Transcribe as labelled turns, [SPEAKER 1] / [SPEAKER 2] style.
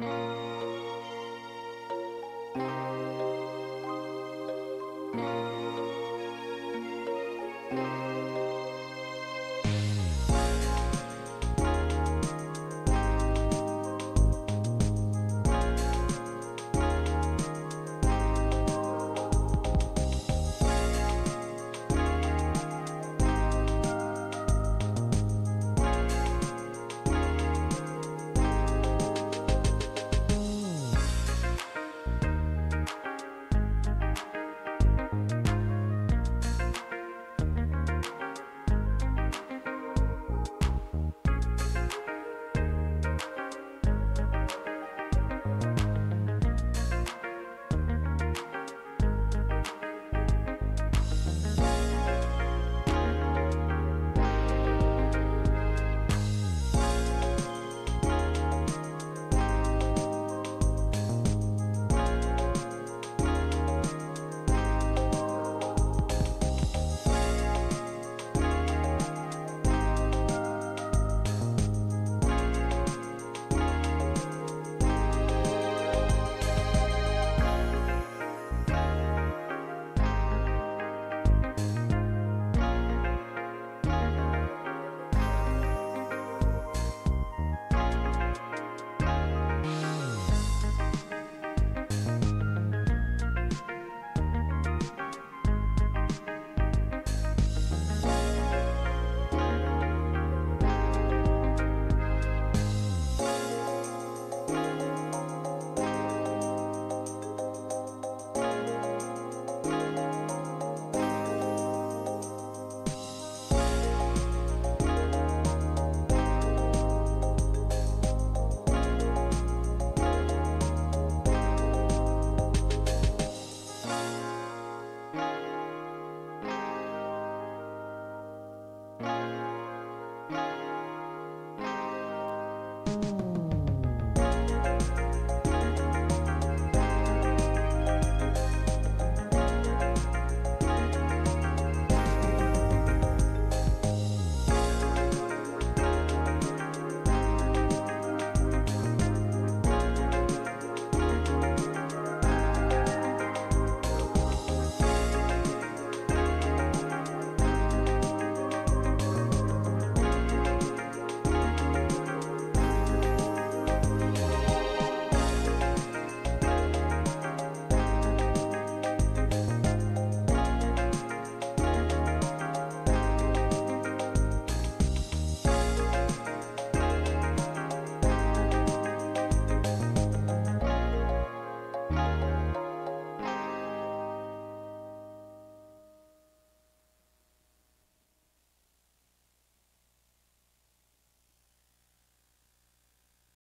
[SPEAKER 1] Mm-hmm. You